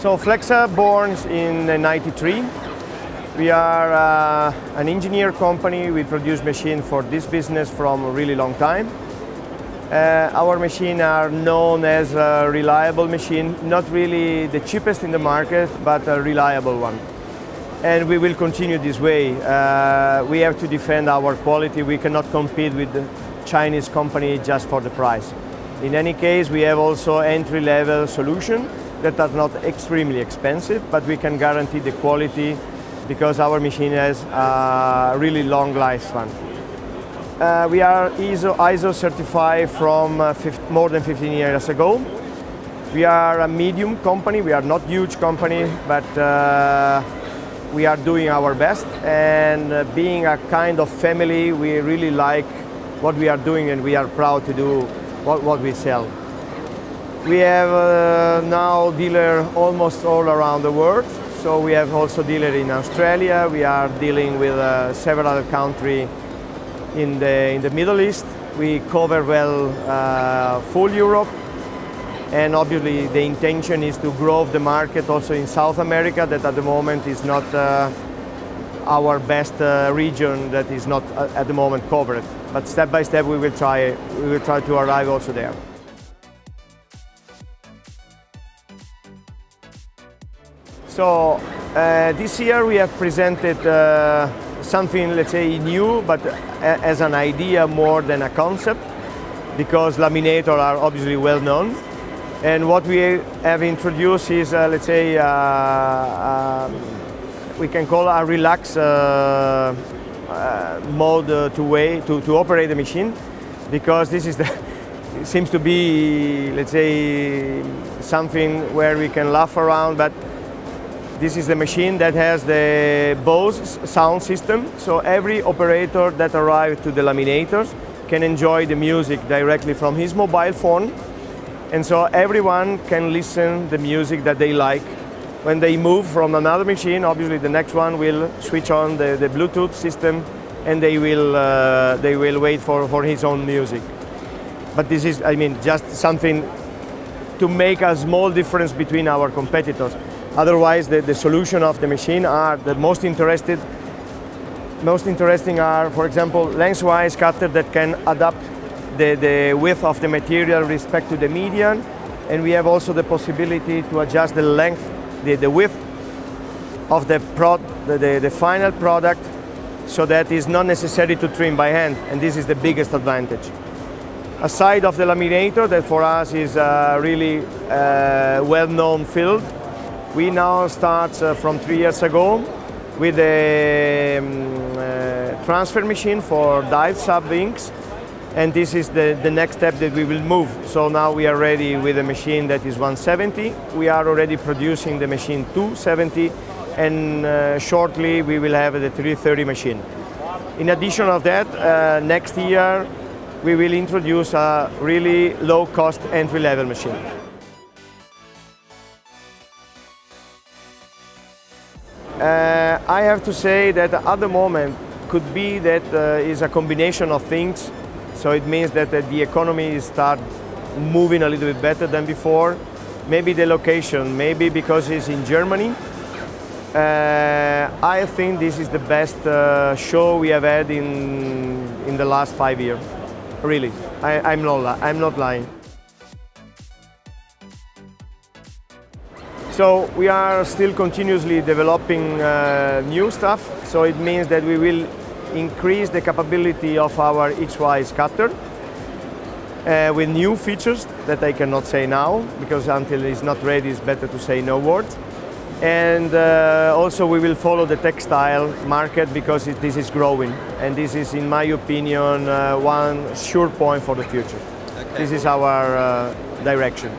So Flexa born in '93. We are uh, an engineer company. We produce machines for this business from a really long time. Uh, our machines are known as a reliable machine, not really the cheapest in the market, but a reliable one. And we will continue this way. Uh, we have to defend our quality. We cannot compete with the Chinese company just for the price. In any case, we have also entry-level solution that are not extremely expensive, but we can guarantee the quality because our machine has a really long lifespan. Uh, we are ISO, ISO certified from uh, more than 15 years ago. We are a medium company, we are not huge company, but uh, we are doing our best and uh, being a kind of family, we really like what we are doing and we are proud to do what, what we sell. We have uh, now dealer almost all around the world. So we have also dealer in Australia. We are dealing with uh, several countries in the, in the Middle East. We cover well uh, full Europe. And obviously the intention is to grow the market also in South America that at the moment is not uh, our best uh, region that is not uh, at the moment covered. But step by step we will try, we will try to arrive also there. So uh, this year we have presented uh, something, let's say, new, but as an idea more than a concept, because laminator are obviously well known. And what we have introduced is, uh, let's say, uh, um, we can call a relax uh, uh, mode to to, to operate the machine, because this is the seems to be, let's say, something where we can laugh around, but this is the machine that has the Bose sound system, so every operator that arrives to the laminators can enjoy the music directly from his mobile phone. And so everyone can listen the music that they like. When they move from another machine, obviously the next one will switch on the, the Bluetooth system and they will, uh, they will wait for, for his own music. But this is, I mean, just something to make a small difference between our competitors. Otherwise, the, the solution of the machine are the most interested, most interesting are, for example, lengthwise cutter that can adapt the, the width of the material respect to the median, and we have also the possibility to adjust the length, the, the width of the, prod, the, the, the final product so that it's not necessary to trim by hand, and this is the biggest advantage. Aside of the laminator, that for us is a really uh, well-known field, we now start uh, from three years ago with a um, uh, transfer machine for dye sub inks and this is the, the next step that we will move. So now we are ready with a machine that is 170. We are already producing the machine 270 and uh, shortly we will have the 330 machine. In addition of that, uh, next year we will introduce a really low cost entry level machine. Uh, I have to say that at the moment could be that uh, is a combination of things. So it means that uh, the economy is start moving a little bit better than before. Maybe the location, maybe because it's in Germany. Uh, I think this is the best uh, show we have had in in the last five years. Really, I, I'm not I'm not lying. So we are still continuously developing uh, new stuff. So it means that we will increase the capability of our X-Wise cutter uh, with new features that I cannot say now because until it's not ready it's better to say no words. And uh, also we will follow the textile market because it, this is growing and this is in my opinion uh, one sure point for the future. Okay. This is our uh, direction.